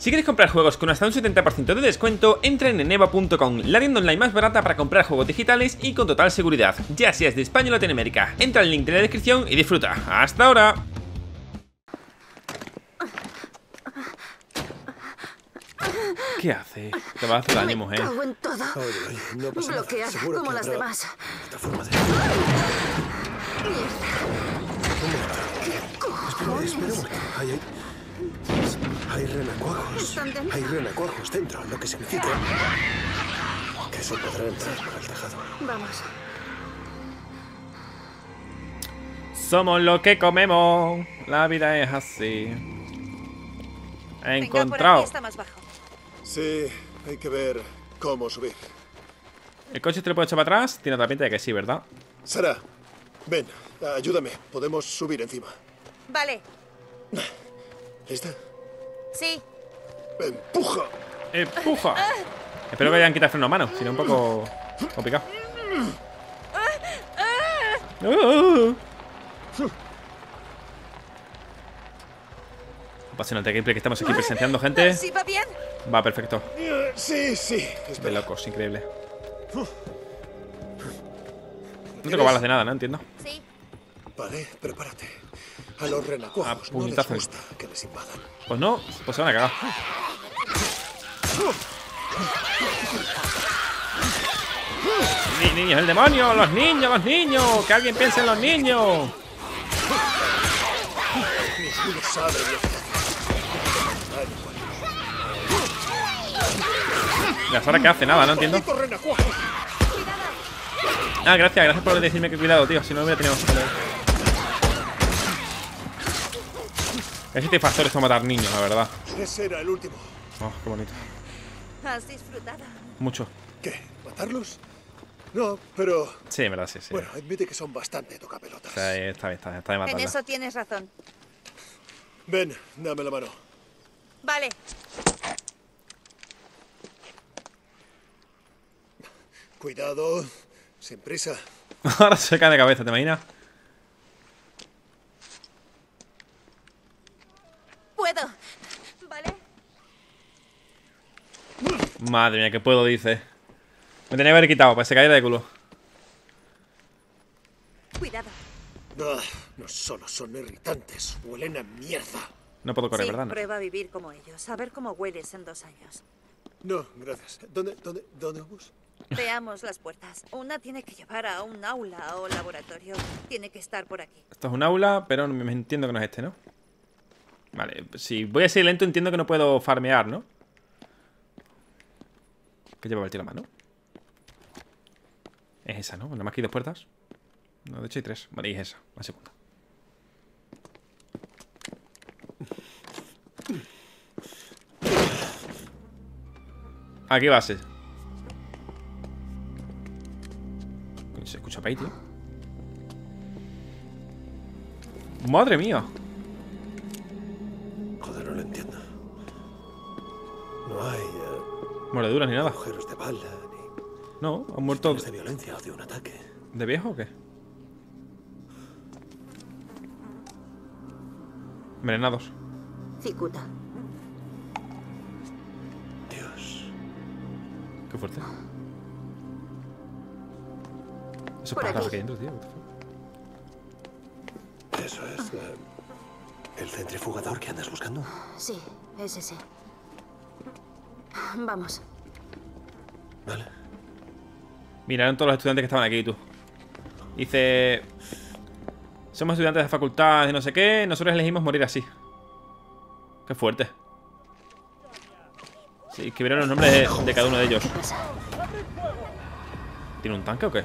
Si quieres comprar juegos con hasta un 70% de descuento, entra en eneva.com, la tienda online más barata para comprar juegos digitales y con total seguridad, ya seas de España o Latinoamérica. Entra al link de la descripción y disfruta. ¡Hasta ahora! ¿Qué hace? Te va a hacer daño, mujer. Cago en todo. Oye, oye, no pasa nada. Bloqueada, Seguro como que las habrá demás. otra forma de... Espera, espera un momento. Hay, hay... Hay renacuajos. Hay renacuajos dentro, lo que significa... Que eso podrá entrar por el tejado. Vamos. Somos lo que comemos. La vida es así. He Venga, por aquí encontrado. está más bajo. Sí, hay que ver cómo subir. ¿El coche te lo puedo echar para atrás? Tiene otra pinta de que sí, ¿verdad? Sara, ven, ayúdame. Podemos subir encima. Vale, ¿Lista? Sí. ¡Empuja! ¡Empuja! Espero que hayan quitado el freno a mano, si no un poco complicado. Uh. Apasionante gameplay que estamos aquí presenciando, gente. ¿Sí va bien? Va, perfecto. Sí, sí. De Espera. locos, increíble. No tengo balas de nada, ¿no? Entiendo. Sí. Vale, prepárate. A los renacuajos A no les puñetazos. gusta que les invadan. Pues no, pues se van a cagar. Ni- niños, el demonio, los niños, los niños, que alguien piense en los niños. La Sara que hace nada, no entiendo. Ah, gracias, gracias por decirme que cuidado, tío. Si no hubiera tenido. Es satisfactorio esto matar niños, la verdad. Ese era el último. Oh, qué bonito. Has disfrutado. Mucho. ¿Qué? ¿Matarlos? No, pero... Sí, en verdad, sí, sí. Bueno, admite que son bastante tocapelotas. O sea, eh, está bien, está, está de En eso tienes razón. Ven, dame la mano. Vale. Cuidado, sin prisa. Ahora se cae de cabeza, ¿te imaginas? Puedo. Vale. Madre mía, que puedo, dice. Me tenía que haber quitado para que se cayera de culo. Cuidado. Ah, no solo son irritantes, huelen a mierda. No puedo correr, sí, ¿verdad? No. prueba a vivir como ellos. A ver cómo hueles en dos años. No, gracias. ¿Dónde, dónde, dónde vamos? Veamos las puertas. Una tiene que llevar a un aula o laboratorio. Tiene que estar por aquí. Esto es un aula, pero me me entiendo que no es este, ¿no? Vale, si voy así lento entiendo que no puedo farmear, ¿no? ¿Qué lleva el tío la mano? Es esa, ¿no? Nada más que hay dos puertas. No, de hecho hay tres. Vale, y es esa, la segunda. Aquí. Coño, Se escucha para ahí, tío. Madre mía. Mordeduras ni nada. agujeros de bala, ni No, han muerto de violencia o de un ataque. de viejo o qué? Envenenados. Cicuta. Dios. Qué fuerte. Eso Por para aquí. que hay dentro, tío. Eso es... eh, ¿El centrifugador que andas buscando? Sí, es ese. Vamos. Vale. Miraron todos los estudiantes que estaban aquí, tú. Dice. Somos estudiantes de facultad de no sé qué. Nosotros elegimos morir así. Qué fuerte. Sí, escribieron los nombres de, de cada uno de ellos. ¿Tiene un tanque o qué?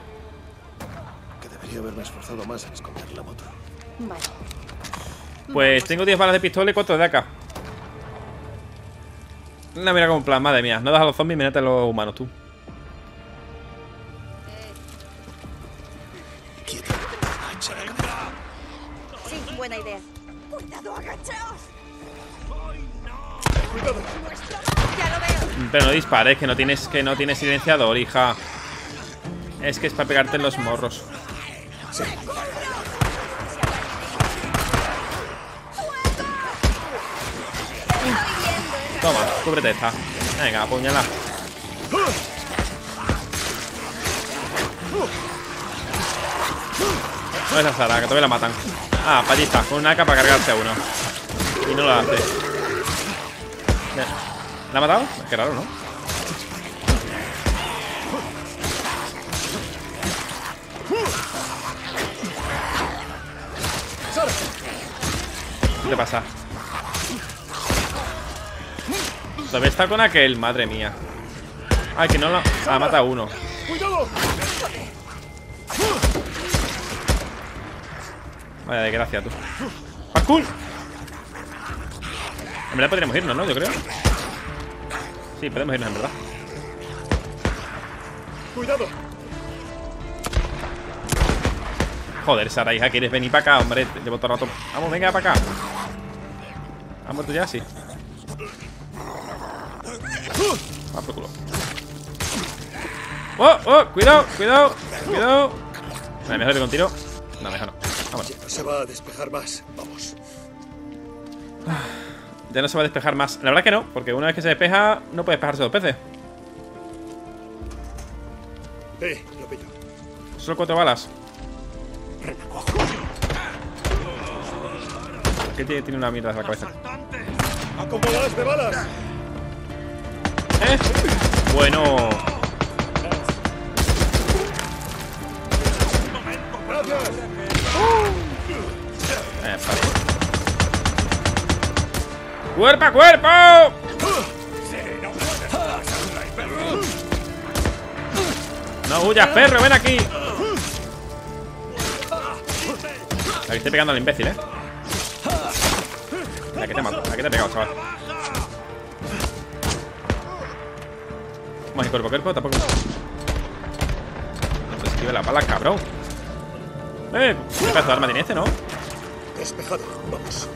Que debería haberme esforzado más en esconder la moto. Vale. Pues tengo 10 balas de pistola y 4 de AK. No, mira como en plan, madre mía. No das a los zombies, mírate a los humanos, tú. La. Sí, buena idea. Cuidado, agachaos. Cuidado. Ya lo veo. Pero no dispares, que no tienes, que no tienes silenciador, hija. Es que es para pegarte en los morros. Estoy viendo el Toma, cúbrete esta. Venga, apuñala. No es la Sara, que todavía la matan. Ah, pallista, con una AK para cargarse a uno. Y no lo hace. ¿La ha matado? Qué raro, ¿no? ¿Qué te pasa? Todavía está con aquel, madre mía. Ay, que no lo... Ah, mata a uno. Vaya desgracia, tú. ¡Pascul! En verdad podríamos irnos, ¿no? Yo creo. Sí, podemos irnos, en verdad. ¡Cuidado! Joder, Sara, hija, ¿quieres venir para acá? Hombre, llevo todo el rato. Vamos, venga para acá. ¿Has muerto ya? Sí. Va por culo. ¡Oh, oh! ¡Cuidado, cuidado! ¡Cuidado! Vale, mejor ir con tiro. No, mejor no. Vamos. No se va a despejar más. Vamos. Ya no se va a despejar más. La verdad que no, porque una vez que se despeja, no puede despejarse dos veces. Eh, lo pillo. Solo cuatro balas. ¿Qué tiene, tiene una mierda en la cabeza? ¡Acomodadas de balas! ¿Eh? Bueno. Eh. ¡Cuerpo a cuerpo! No huyas, perro, ven aquí. La que estoy pegando al imbécil, eh. La que te mato, la que te he pegado, chaval. Vamos, y cuerpo a cuerpo, tampoco. No se esquive la bala, cabrón. Eh, ¿qué pedazo de arma tiene este, no? Despejado. Vamos.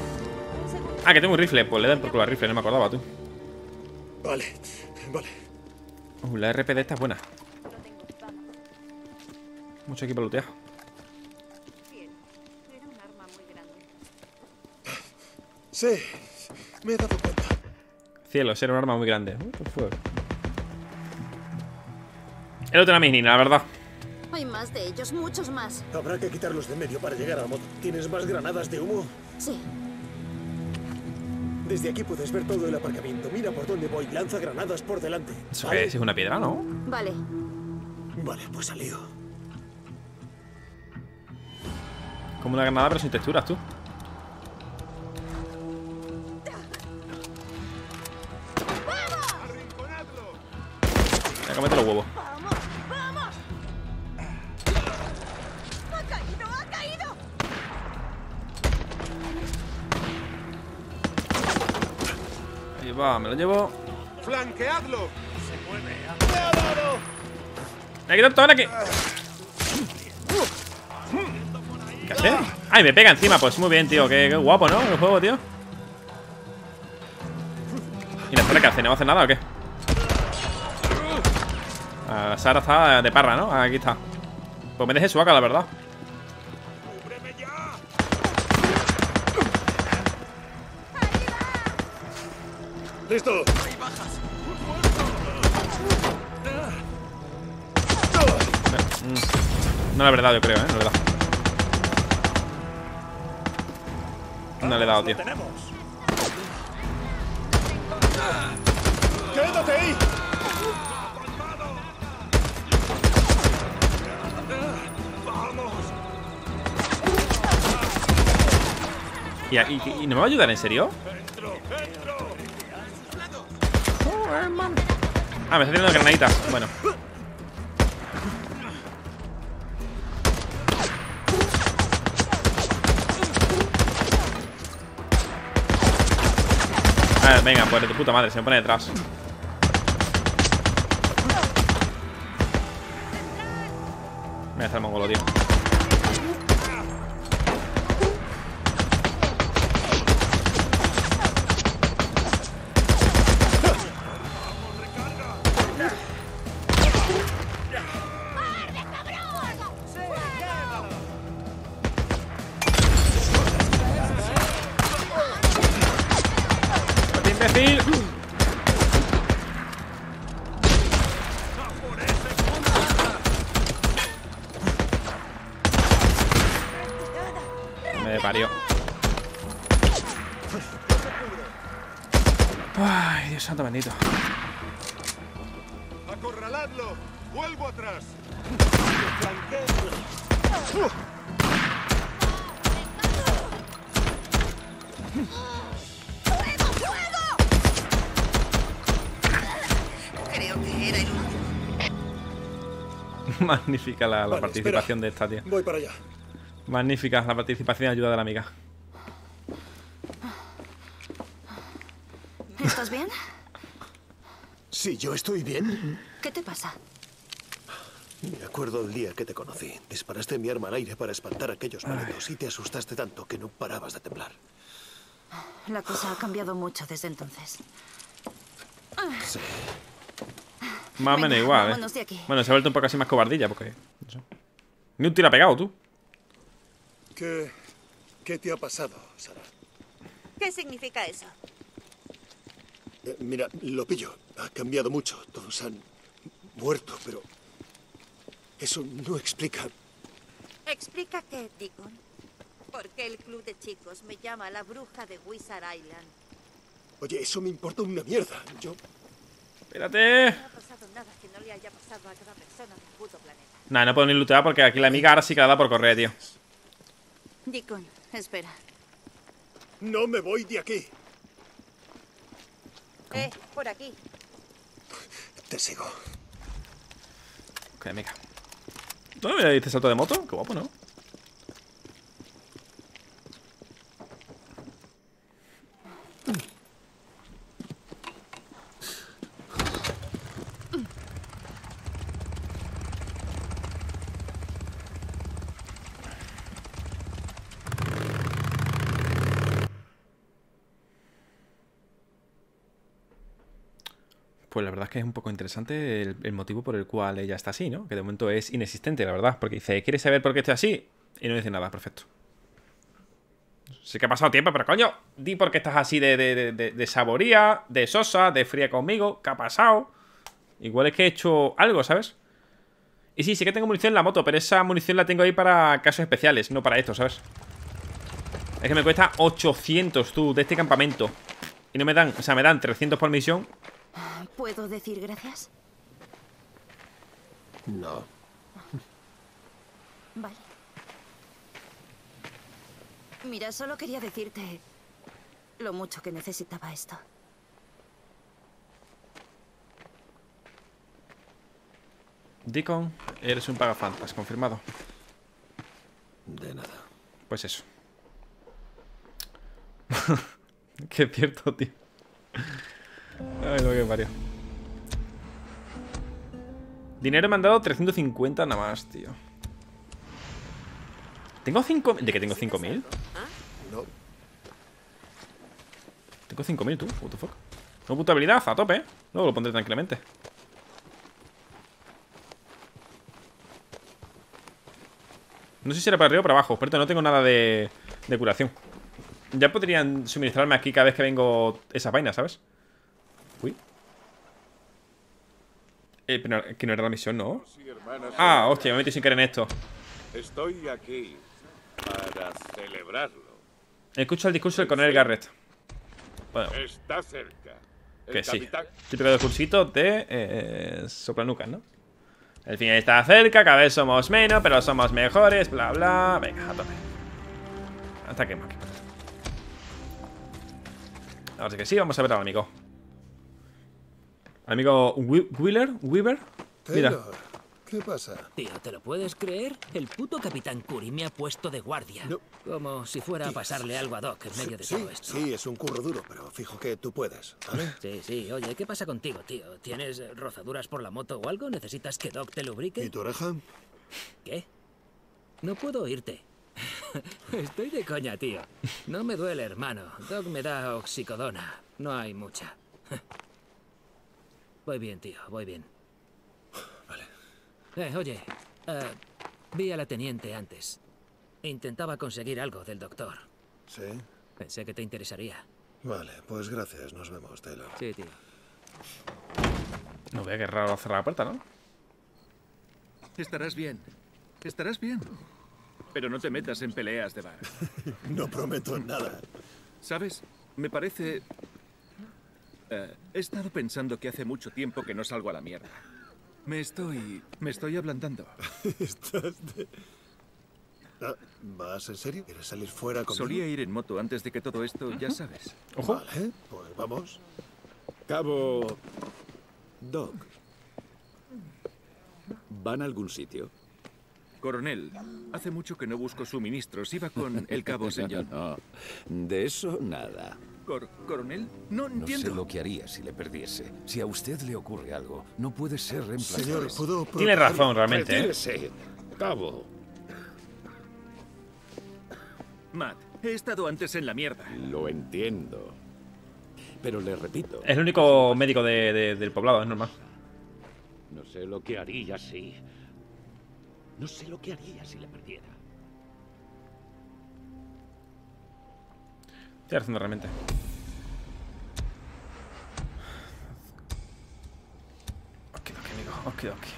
Ah, que tengo un rifle. Pues le den por culo al rifle, no me acordaba tú. Vale. Vale. Uh, la RP de esta es buena. Mucho equipo looteado. Sí. Me he dado cuenta. Cielos, era un arma muy grande. Uh. El otro era mini, la verdad. Hay más de ellos, muchos más. Habrá que quitarlos de medio para llegar a moto. ¿Tienes más granadas de humo? Sí. Desde aquí puedes ver todo el aparcamiento. Mira por dónde voy. Lanza granadas por delante. ¿Eso ¿Vale? es? ¿Es una piedra, no? Vale. Vale, pues salió. Como una granada, pero sin texturas, tú. Voy a comerte los huevos. Va, me lo llevo. ¡Flanqueadlo! Me ha quitado todo ahora que. ¿Qué hace? ¡Ay, me pega encima! Pues muy bien, tío. Qué, qué guapo, ¿no? El juego, tío. ¿Y la Sara qué hace? ¿No va a hacer nada o qué? Ah, Sara está de parra, ¿no? Aquí está. Pues me deje suaca, la verdad. ¡Listo! No le habré dado, yo creo, ¿eh? No le he dado. No le he dado, tío. ¡Quédate ahí! ¿Y, y, y no me va a ayudar, en serio? Ah, me está tirando granaditas. Bueno. Ah, venga, pues de tu puta madre, se me pone detrás. Me está el mongolo, tío. imbécil! Me parió. Ay, Dios santo bendito. ¡Acorraladlo! ¡Vuelvo atrás! ¡Flanqueo! Magnífica la, la Vale, participación espera. de esta tía. Voy para allá. Magnífica la participación y ayuda de la amiga. ¿Estás bien? Sí, yo estoy bien. ¿Qué te pasa? Me acuerdo el día que te conocí. Disparaste mi arma al aire para espantar a aquellos maletos y te asustaste tanto que no parabas de temblar. La cosa ha cambiado mucho desde entonces. Sí. Más o menos igual, ¿eh? Bueno, se ha vuelto un poco así más cobardilla porque... no sé. Ni un tiro ha pegado, tú. ¿Qué, qué te ha pasado, Sara? ¿Qué significa eso? Eh, mira, lo pillo. Ha cambiado mucho. Todos han muerto, pero... Eso no explica... Explica qué, Deacon. ¿Por qué el club de chicos me llama la bruja de Wizard Island? Oye, eso me importa una mierda. Yo... Espérate. Nah, no puedo ni lootear porque aquí la amiga ahora sí que la da por correr, tío. Deacon, espera. No me voy de aquí. Eh, por aquí. Te sigo. Ok, amiga. ¿No me diste salto de moto? Qué guapo, ¿no? Pues la verdad es que es un poco interesante el, motivo por el cual ella está así, ¿no? Que de momento es inexistente, la verdad. Porque dice, ¿quieres saber por qué estoy así? Y no dice nada, perfecto. Sé que ha pasado tiempo, pero coño, di por qué estás así de, de, de- de saboría, de sosa, de fría conmigo. ¿Qué ha pasado? Igual es que he hecho algo, ¿sabes? Y sí, sí que tengo munición en la moto, pero esa munición la tengo ahí para casos especiales, no para esto, ¿sabes? Es que me cuesta 800, tú, de este campamento. Y no me dan, o sea, me dan 300 por misión. ¿Puedo decir gracias? No. Vale. Mira, solo quería decirte lo mucho que necesitaba esto. Deacon, eres un pagafantas, confirmado. De nada. Pues eso. Qué cierto, tío. Ay, lo que parió. Dinero me han dado 350 nada más, tío. ¿Tengo 5 ¿De qué tengo 5000? No. Tengo 5000 tú, what the fuck. No puta habilidad, a tope, ¿eh? Luego lo pondré tranquilamente. No sé si era para arriba o para abajo, pero no tengo nada de, de curación. Ya podrían suministrarme aquí cada vez que vengo esa vaina, ¿sabes? Uy. Eh, pero que no era la misión, ¿no? Ah, hostia, me metí sin querer en esto. Estoy aquí para celebrarlo. Escucha el discurso del coronel Garrett. Bueno, Está cerca. El que sí. Típico discursito de eh, soplanucas, ¿no? El fin está cerca, cada vez somos menos, pero somos mejores, bla, bla. Venga, a tope. Hasta que aquí. Ahora sí que sí, vamos a ver al amigo. Amigo Wheeler, Weaver. Mira, ¿qué pasa? Tío, ¿te lo puedes creer? El puto Capitán Curry me ha puesto de guardia. No. Como si fuera a pasarle algo a Doc en medio de Sí, todo esto. sí, es un curro duro, pero fijo que tú puedes, ¿vale? Sí, sí. Oye, ¿qué pasa contigo, tío? ¿Tienes rozaduras por la moto o algo? ¿Necesitas que Doc te lubrique? ¿Y tu oreja? ¿Qué? No puedo oírte. Estoy de coña, tío. No me duele, hermano. Doc me da oxicodona. No hay mucha. Voy bien, tío, voy bien. Vale. Eh, oye, eh, vi a la teniente antes. Intentaba conseguir algo del doctor. ¿Sí? Pensé que te interesaría. Vale, pues gracias. Nos vemos, Taylor. Sí, tío. no vea que raro cerrar la puerta, ¿no? Estarás bien. Estarás bien. Pero no te metas en peleas de bar. No prometo nada. ¿Sabes? Me parece Eh, he estado pensando que hace mucho tiempo que no salgo a la mierda. Me estoy... me estoy ablandando. Estás de... Ah, ¿Vas en serio? ¿Quieres salir fuera conmigo? Solía ir en moto antes de que todo esto, ya sabes. Ojo. Vale, pues vamos. Cabo... Doc. ¿Van a algún sitio? Coronel, hace mucho que no busco suministros. Iba con el cabo. John. No, de eso nada. Cor- ¿Coronel? No No entiendo. sé lo que haría si le perdiese. Si a usted le ocurre algo, no puede ser reemplazado. Señor, ¿puedo Tiene razón, realmente. ¿eh? Retírese, Cabo. Matt, he estado antes en la mierda. Lo entiendo. Pero le repito, Es el único médico de- de- del poblado, es normal. no sé lo que haría si... No sé lo que haría si le perdiera. Estoy haciendo realmente. Okidoki, amigo. Okidoki.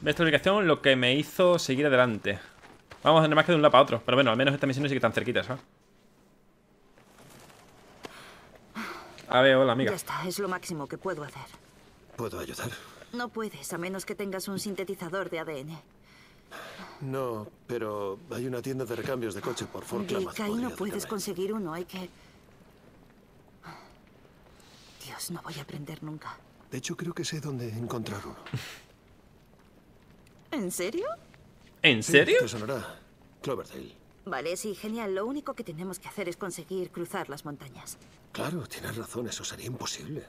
De esta ubicación lo que me hizo seguir adelante. Vamos a tener más que de un lado para otro. Pero bueno, al menos esta misión sí que están cerquitas, ¿sabes? A ver, hola, amiga. Ya está, es lo máximo que puedo hacer. ¿Puedo ayudar? No puedes, a menos que tengas un sintetizador de ADN. No, pero hay una tienda de recambios de coche por Fort Klamath. Ahí no puedes acercarme. conseguir uno, hay que... Dios, no voy a aprender nunca. De hecho, creo que sé dónde encontrar uno. ¿En serio? ¿En Sí, serio? Te sonará. Cloverdale. Vale, sí, genial. Lo único que tenemos que hacer es conseguir cruzar las montañas. Claro, tienes razón, eso sería imposible.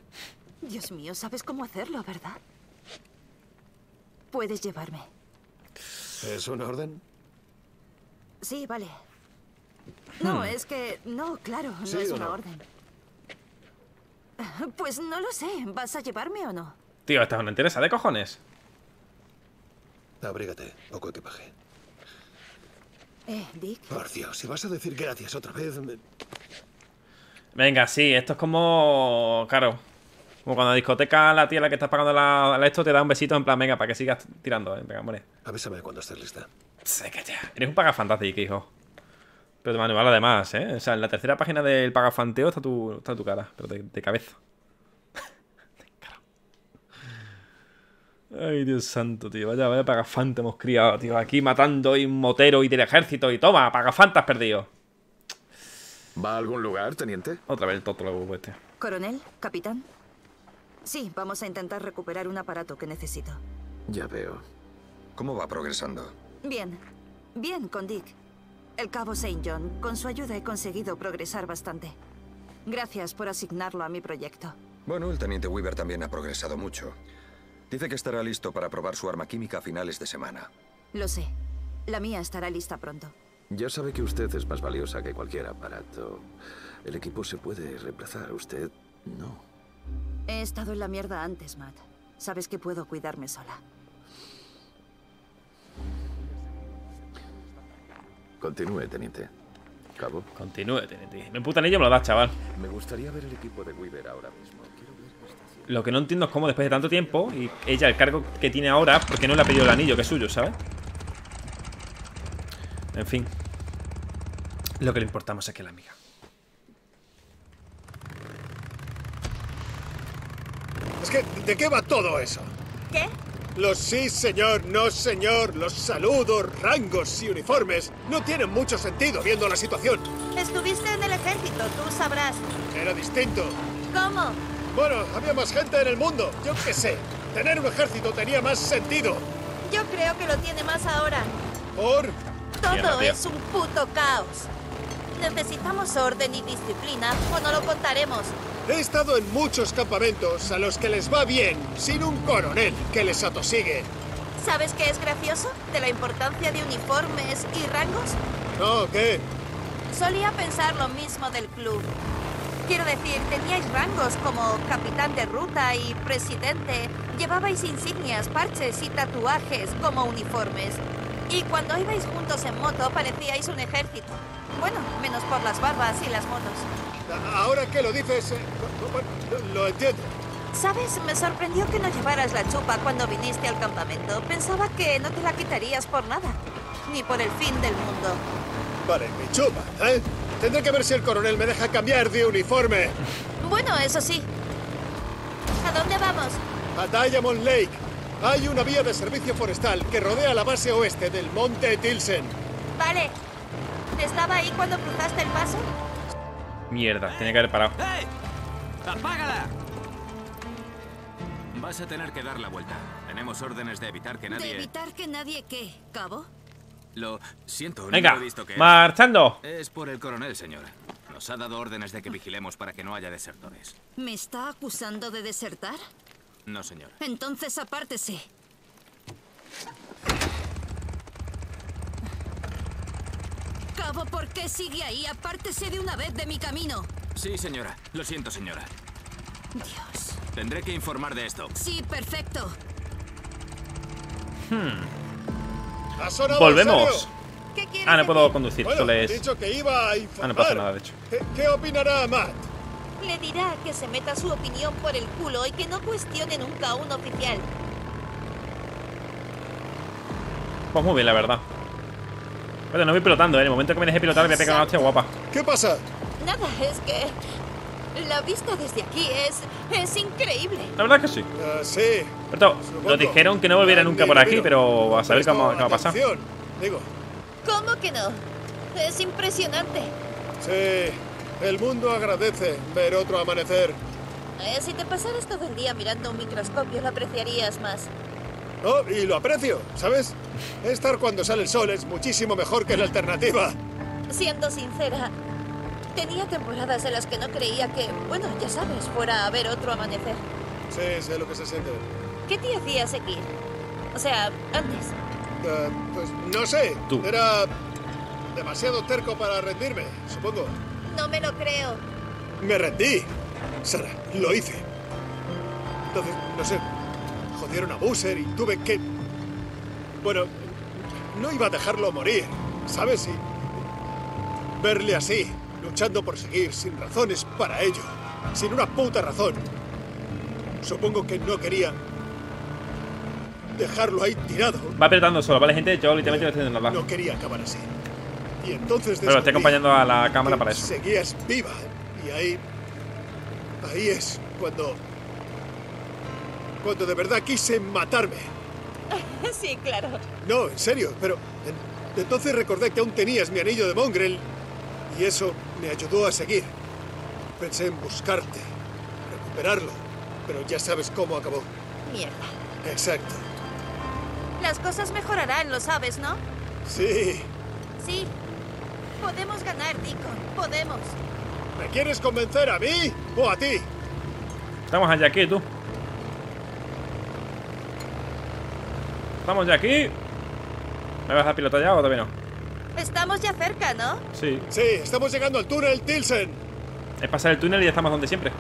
Dios mío, sabes cómo hacerlo, ¿verdad? Puedes llevarme. ¿Es una orden? Sí, vale. No, es que... No, claro, no ¿Sí es una no? orden. Pues no lo sé. ¿Vas a llevarme o no? Tío, esta es una interesa de cojones. Abrígate, poco equipaje. Eh, Dick. Por Dios, si vas a decir gracias otra vez... me- Venga, sí, esto es como. Claro. Como cuando la discoteca la tía la que estás pagando la, la esto te da un besito en plan, venga, para que sigas tirando. eh, Venga, muere. Avísame cuando estés lista. Sé que ya. Eres un pagafantástico, hijo. Pero de manual además, ¿eh? O sea, en la tercera página del pagafanteo está tu, está tu cara, pero de, de cabeza. De cara. Ay, Dios santo, tío. Vaya, vaya pagafante hemos criado, tío. Aquí matando y un motero y del ejército y toma, pagafantas perdido. ¿Va a algún lugar, teniente? Otra vez el toto lo este. ¿Coronel? ¿Capitán? Sí, vamos a intentar recuperar un aparato que necesito. Ya veo. ¿Cómo va progresando? Bien. Bien, con Dick. El cabo St. John. Con su ayuda he conseguido progresar bastante. Gracias por asignarlo a mi proyecto. Bueno, el teniente Weaver también ha progresado mucho. Dice que estará listo para probar su arma química a finales de semana. Lo sé. La mía estará lista pronto. Ya sabe que usted es más valiosa que cualquier aparato. El equipo se puede reemplazar, usted no. He estado en la mierda antes, Matt. Sabes que puedo cuidarme sola. Continúe, teniente. Cabo. Continúe, teniente. Me puta anillo me lo das, chaval. Me gustaría ver el equipo de Weaver ahora mismo. Quiero ver. Lo que no entiendo es cómo después de tanto tiempo y ella el cargo que tiene ahora, ¿por qué no le ha pedido el anillo que es suyo, ¿sabes? En fin. Lo que le importamos es que la amiga. Es que, ¿de qué va todo eso? ¿Qué? Los sí, señor, no, señor, los saludos, rangos y uniformes no tienen mucho sentido viendo la situación. Estuviste en el ejército, tú sabrás. Era distinto. ¿Cómo? Bueno, había más gente en el mundo. Yo qué sé. Tener un ejército tenía más sentido. Yo creo que lo tiene más ahora. Por... Todo es un puto caos. Necesitamos orden y disciplina o no lo contaremos. He estado en muchos campamentos a los que les va bien sin un coronel que les atosigue. ¿Sabes qué es gracioso? De la importancia de uniformes y rangos. No, ¿qué? Solía pensar lo mismo del club. Quiero decir, teníais rangos como capitán de ruta y presidente. Llevabais insignias, parches y tatuajes como uniformes. Y cuando ibais juntos en moto parecíais un ejército. Bueno, menos por las barbas y las motos. Ahora que lo dices, eh, lo entiendo. ¿Sabes? Me sorprendió que no llevaras la chupa cuando viniste al campamento. Pensaba que no te la quitarías por nada. Ni por el fin del mundo. Vale, mi chupa, ¿eh? Tendré que ver si el coronel me deja cambiar de uniforme. Bueno, eso sí. ¿A dónde vamos? A Diamond Lake. Hay una vía de servicio forestal que rodea la base oeste del monte Tilsen. Vale. ¿Estaba ahí cuando cruzaste el paso? Mierda, tenía que haber parado. ¡Hey! ¡Apágala! Vas a tener que dar la vuelta. Tenemos órdenes de evitar que ¿De nadie... evitar que nadie qué, cabo? Lo siento, Venga, no he visto que... marchando. Es por el coronel, señora. Nos ha dado órdenes de que vigilemos para que no haya desertores. ¿Me está acusando de desertar? No, señora. Entonces apártese. Cabo, ¿por qué sigue ahí? Apártese de una vez de mi camino. Sí, señora. Lo siento, señora. Dios. Tendré que informar de esto. Sí, perfecto. ¿Ha sonado Volvemos. ¿Qué quieres Ah, no puedo decir? conducir, Bueno, solo he es... dicho que iba a informar. Ah, no pasa nada, de hecho. ¿Qué, qué opinará Matt? Le dirá que se meta su opinión por el culo y que no cuestione nunca a un oficial. Pues muy bien, la verdad. No voy pilotando, ¿eh? En el momento que me deje pilotar voy a pegar una hostia guapa. ¿Qué pasa? Nada, es que... La vista desde aquí es... es increíble. La verdad que sí. Ah, sí. Pero nos dijeron que no volviera nunca por aquí, pero a saber Presto cómo, va a pasar. Digo, ¿Cómo que no? Es impresionante. sí. El mundo agradece ver otro amanecer. Eh, si te pasaras todo el día mirando un microscopio, lo apreciarías más. Oh, y lo aprecio, ¿sabes? Estar cuando sale el sol es muchísimo mejor que la alternativa. Siendo sincera, tenía temporadas en las que no creía que, bueno, ya sabes, fuera a haber otro amanecer. Sí, sé lo que se siente. ¿Qué te hacía seguir? O sea, antes. Ah, pues no sé. Tú. Era demasiado terco para rendirme, supongo. No me lo creo. Me rendí. Sara, lo hice. Entonces, no sé, jodieron a Boozer y tuve que... Bueno, no iba a dejarlo morir, ¿sabes? Y verle así, luchando por seguir, sin razones para ello, sin una puta razón. Supongo que no quería dejarlo ahí tirado. Va apretando solo, ¿vale, gente? Yo literalmente no estoy haciendo nada. No quería acabar así. Y entonces Pero estoy acompañando a la cámara para eso. Seguías viva. Y ahí. Ahí es cuando. Cuando de verdad quise matarme. sí, claro. No, en serio, pero. en- entonces recordé que aún tenías mi anillo de Mongrel. Y eso me ayudó a seguir. Pensé en buscarte, recuperarlo. Pero ya sabes cómo acabó. Mierda. Exacto. Las cosas mejorarán, lo sabes, ¿no? Sí. Sí. Podemos ganar, Deacon. Podemos. ¿Me quieres convencer a mí o a ti? Estamos allá aquí, tú. Estamos ya aquí. ¿Me vas a pilotar ya o todavía no? Estamos ya cerca, ¿no? Sí. Sí, estamos llegando al túnel Tilsen. Es pasar el túnel y ya estamos donde siempre.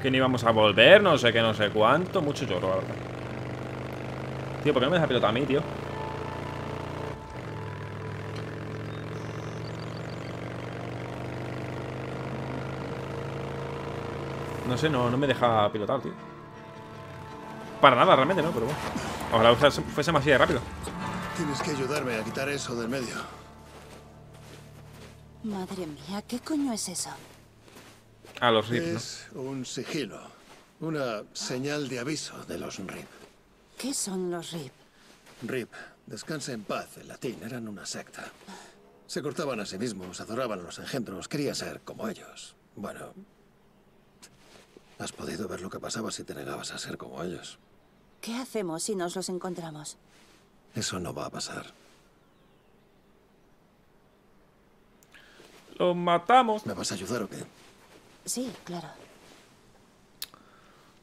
Que ni vamos a volver, no sé qué, no sé cuánto. Mucho lloro, la verdad. Tío, ¿por qué no me deja pilotar a mí, tío? No sé, no, no me deja pilotar, tío. Para nada, realmente, ¿no? Pero bueno. Ojalá más así de rápido. Tienes que ayudarme a quitar eso del medio. Madre mía, ¿qué coño es eso? A los RIP, ¿no? Es un sigilo. Una señal de aviso de los RIP. ¿Qué son los RIP? RIP, descansa en paz, en latín, eran una secta. Se cortaban a sí mismos, adoraban a los engendros, quería ser como ellos. Bueno, has podido ver lo que pasaba si te negabas a ser como ellos. ¿Qué hacemos si nos los encontramos? Eso no va a pasar. Los matamos. ¿Me vas a ayudar o qué? Sí, claro.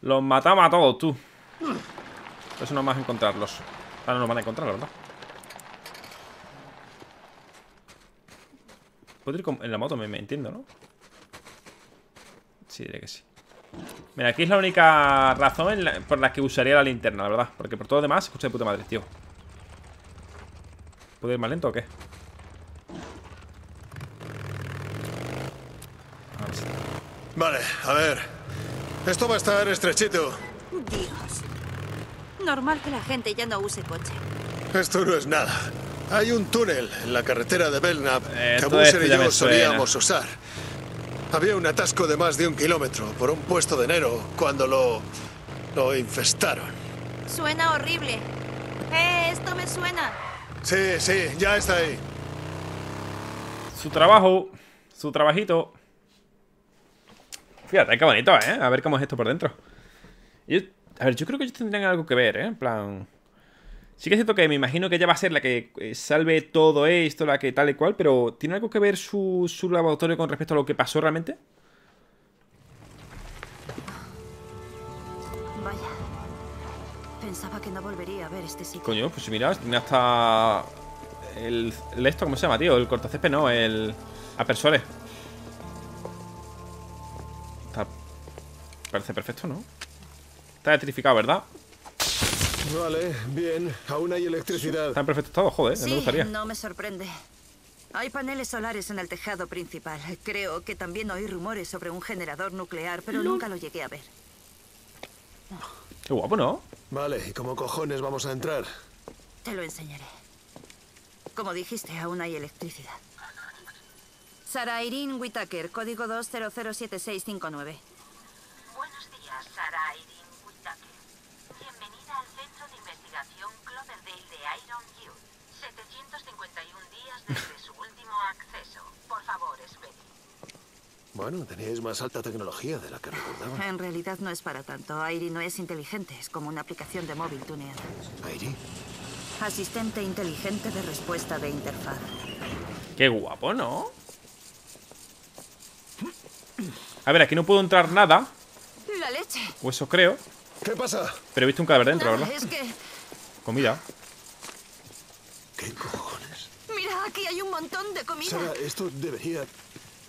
Los matamos a todos, tú. Eso no más encontrarlos. Ahora no nos van a encontrar, la verdad. Puedo ir con- en la moto, me, me entiendo, ¿no? Sí, diré que sí. Mira, aquí es la única razón la- por la que usaría la linterna, la verdad. Porque por todo lo demás, escucha de puta madre, tío. ¿Puedo ir más lento o qué? Vale, a ver. Esto va a estar estrechito. Dios. Normal que la gente ya no use coche. Esto no es nada. Hay un túnel en la carretera de Belknap Eh, que Busser esto y yo suena. solíamos usar. Había un atasco de más de un kilómetro por un puesto de enero cuando lo... lo infestaron. Suena horrible. Eh, esto me suena. Sí, sí, ya está ahí. Su trabajo, su trabajito. Fíjate, qué bonito, ¿eh? A ver cómo es esto por dentro. Y- a ver, yo creo que ellos tendrían algo que ver, ¿eh? En plan... Sí que es cierto que me imagino que ella va a ser la que eh, salve todo esto, la que tal y cual, pero ¿tiene algo que ver su, su laboratorio con respecto a lo que pasó realmente? Vaya. Pensaba que no volvería a ver este sitio. Coño, pues mira, tiene hasta... El, el esto, ¿cómo se llama, tío? El cortacésped, no, el... Apersores. Está... Parece perfecto, ¿no? Está electrificado, ¿verdad? Vale, bien. Aún hay electricidad. Está en perfecto estado, joder, ya me Sí, gustaría. no me sorprende. Hay paneles solares en el tejado principal. Creo que también oí rumores sobre un generador nuclear, pero nunca lo llegué a ver. Qué guapo, ¿no? Vale, ¿y cómo cojones vamos a entrar? Te lo enseñaré. Como dijiste, aún hay electricidad. Sara Irene Whitaker, código 2007659. Buenos días, Sara Irene Whittaker. Bienvenida al Centro de Investigación Cloverdale de Iron Youth. 751 días desde su último acceso. Por favor, espere. Bueno, teníais más alta tecnología de la que recordaba. En realidad no es para tanto. Airi no es inteligente, es como una aplicación de móvil tuneada. Airi, Asistente inteligente de respuesta de interfaz. Qué guapo, ¿no? A ver, aquí no puedo entrar nada. ¡La leche! O eso creo. ¿qué pasa? Pero he visto un cadáver dentro, ¿verdad? es que... Comida. ¿Qué cojones? Mira, aquí hay un montón de comida. Sara, esto debería...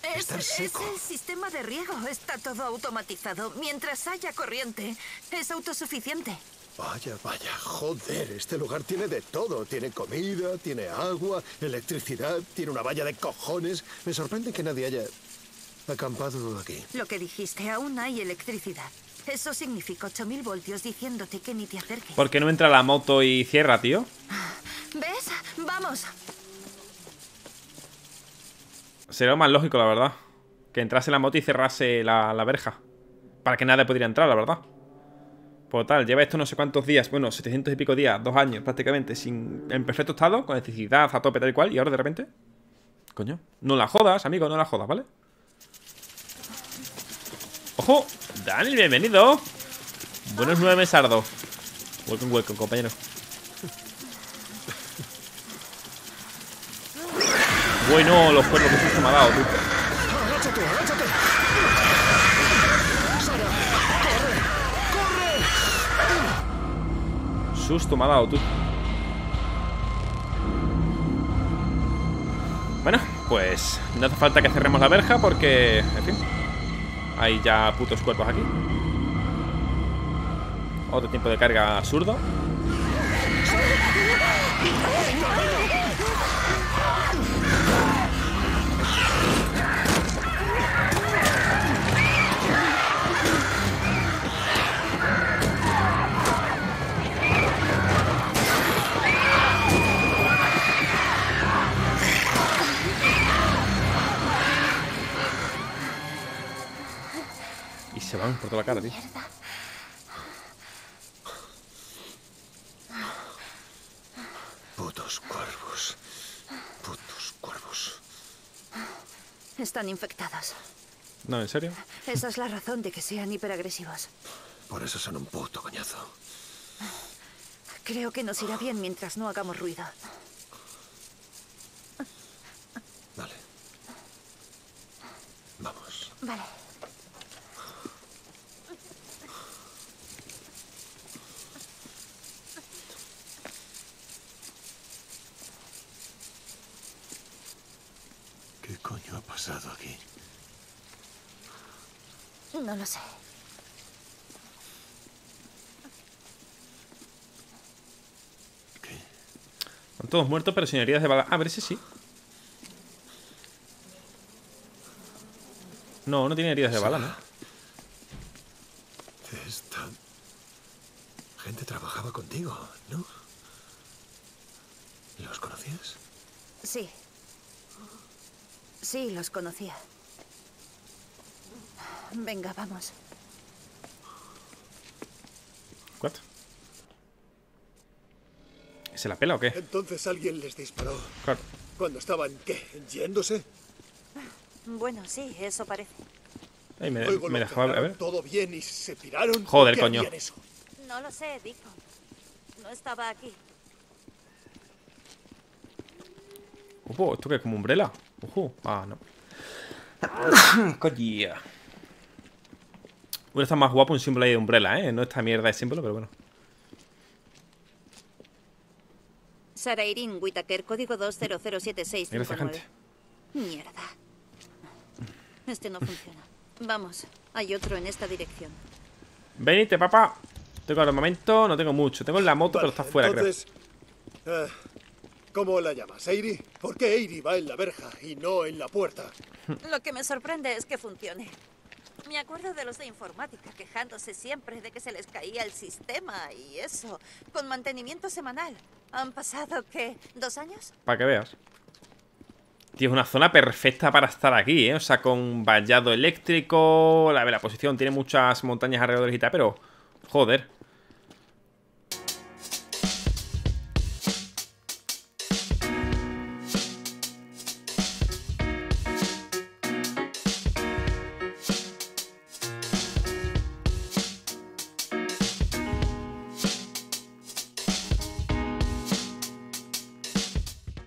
Es, estar es seco. el sistema de riego. Está todo automatizado. Mientras haya corriente, es autosuficiente. Vaya, vaya, joder, este lugar tiene de todo. Tiene comida, tiene agua, electricidad, tiene una valla de cojones. Me sorprende que nadie haya acampado aquí. Lo que dijiste, aún hay electricidad. Eso significa 8000 voltios diciéndote que ni te acerques. ¿Por qué no entra la moto y cierra, tío? ¿Ves? Vamos. Sería más lógico, la verdad. Que entrase la moto y cerrase la, la verja. Para que nadie pudiera entrar, la verdad. Por tal, lleva esto no sé cuántos días, bueno, 700 y pico días, dos años prácticamente, sin, en perfecto estado, con electricidad a tope tal y cual, y ahora de repente. Coño, no la jodas, amigo, no la jodas, ¿vale? ¡Ojo! Daniel, bienvenido. Buenos nueve mesardos. Welcome, welcome, compañero. Bueno, los cuernos que susto me ha dado, tú. Susto me ha dado, tú. Bueno, pues no hace falta que cerremos la verja porque, en fin, hay ya putos cuerpos aquí. Otro tiempo de carga absurdo. Se van por toda la cara, tío. Putos cuervos. Putos cuervos. Están infectados. No, en serio. Esa es la razón de que sean hiperagresivos. Por eso son un puto coñazo. Creo que nos irá bien mientras no hagamos ruido. Vale. Vamos. Vale. ¿Qué coño ha pasado aquí? No lo sé. Están todos muertos, pero sin heridas de bala. A ver si sí. No, no tiene heridas de bala, ¿no? Esta gente trabajaba contigo, ¿no? ¿Los conocías? Sí. Sí, los conocía. Venga, vamos. ¿What? ¿Se la pela o qué? Entonces alguien les disparó. Claro. ¿Cuando estaban, qué, yéndose? Bueno, sí, eso parece. Ay, me, Luego me dejaba a ver. todo bien y se piraron. Joder, ¿Por qué coño. eso? No lo sé, Dico. No estaba aquí. Ojo, ¿esto qué es como umbrella? Ojo. Ah, no. Coño. Hubiera estado más guapo un símbolo ahí de umbrella, ¿eh? No esta mierda de símbolo, pero bueno. Sara Irene Whittaker, código 200765. Gracias, gente. Mierda. Este no funciona. Vamos, hay otro en esta dirección. Venite, papá. Tengo armamento, no tengo mucho. Tengo en la moto, pero está fuera, Entonces, eh, ¿cómo la llamas? ¿Eiri? ¿Por qué Eiri va en la verja y no en la puerta? Lo que me sorprende es que funcione. Me acuerdo de los de informática quejándose siempre de que se les caía el sistema y eso, con mantenimiento semanal. ¿Han pasado, qué, dos años? Para que veas. Tío, es una zona perfecta para estar aquí, ¿eh? O sea, con vallado eléctrico. La, la posición tiene muchas montañas alrededor y tal, pero. Joder.